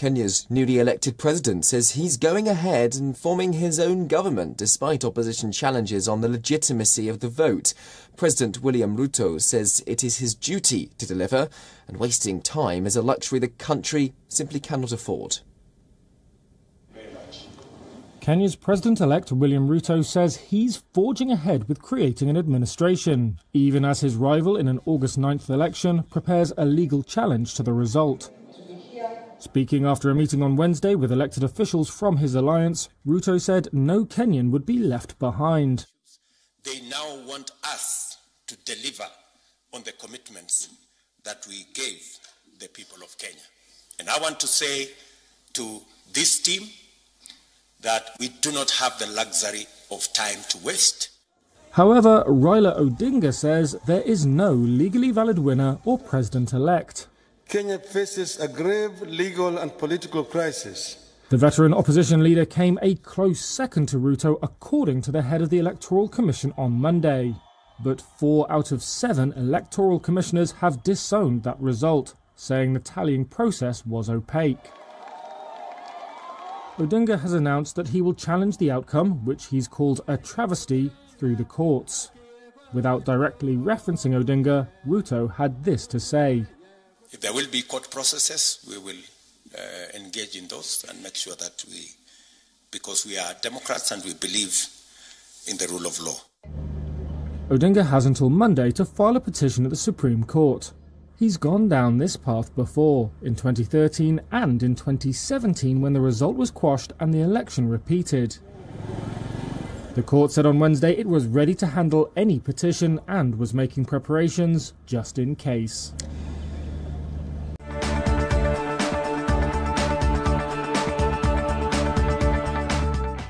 Kenya's newly elected president says he's going ahead and forming his own government despite opposition challenges on the legitimacy of the vote. President William Ruto says it is his duty to deliver, and wasting time is a luxury the country simply cannot afford. Kenya's president elect William Ruto says he's forging ahead with creating an administration, even as his rival in an August 9th election prepares a legal challenge to the result. Speaking after a meeting on Wednesday with elected officials from his alliance, Ruto said no Kenyan would be left behind. They now want us to deliver on the commitments that we gave the people of Kenya. And I want to say to this team that we do not have the luxury of time to waste. However, Raila Odinga says there is no legally valid winner or president elect. Kenya faces a grave legal and political crisis. The veteran opposition leader came a close second to Ruto, according to the head of the Electoral Commission on Monday. But four out of seven electoral commissioners have disowned that result, saying the tallying process was opaque. Odinga has announced that he will challenge the outcome, which he's called a travesty, through the courts. Without directly referencing Odinga, Ruto had this to say. If there will be court processes, we will uh, engage in those and make sure that we, because we are Democrats and we believe in the rule of law. Odinga has until Monday to file a petition at the Supreme Court. He's gone down this path before, in 2013 and in 2017 when the result was quashed and the election repeated. The court said on Wednesday it was ready to handle any petition and was making preparations just in case.